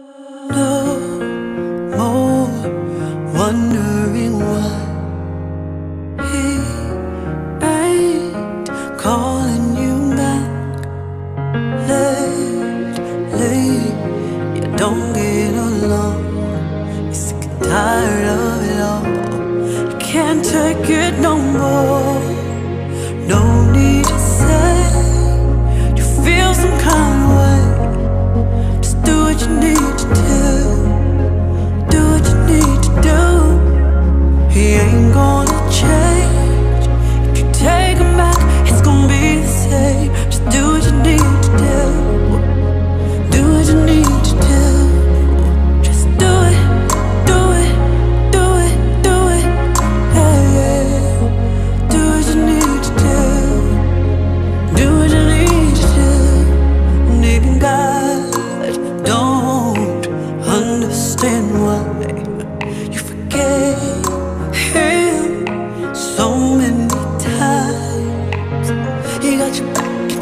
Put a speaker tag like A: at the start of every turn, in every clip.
A: no more wondering why he ain't calling you back lately. You don't get along. You're sick and tired of it all. You can't take it no more. No need.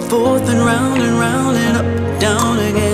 A: forth and round and round and up, down again.